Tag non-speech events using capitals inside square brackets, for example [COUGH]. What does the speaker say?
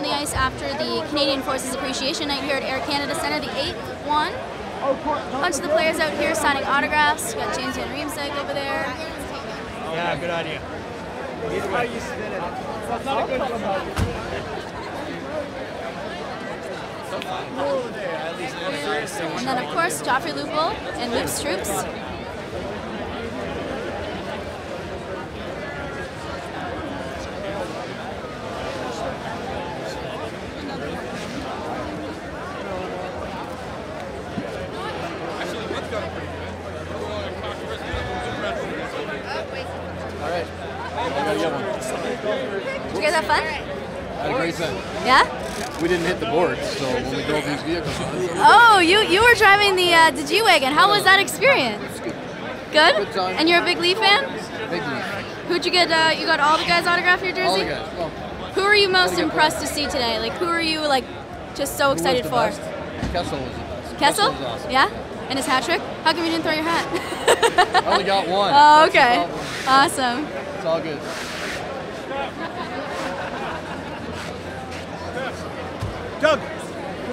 on the ice after the Canadian Forces Appreciation Night here at Air Canada Centre, the eighth one. A bunch of the players out here signing autographs. We got James Van Riemsdyk over there. Yeah, good idea. How you spin it. That's not a good one. And then, of course, Joffrey Lupul and Luke Troops. All right. I gotta get one. Did you guys have fun? Had a great time. Yeah? We didn't hit the boards, so when we drove these vehicles Oh, you you were driving the uh, the G-Wagon. How was that experience? Good? Good time. And you're a big Leaf fan? big leap. Who'd you get? Uh, you got all the guys autograph your jersey? All the guys. Well, Who are you most impressed to see today? Like, who are you like just so excited for? best? Kessel was the best. Kessel? was awesome. Yeah? And his hat trick? How come you didn't throw your hat? I only got [LAUGHS] one. oh, okay. Problem. Awesome. It's all good. Doug,